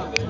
Amém.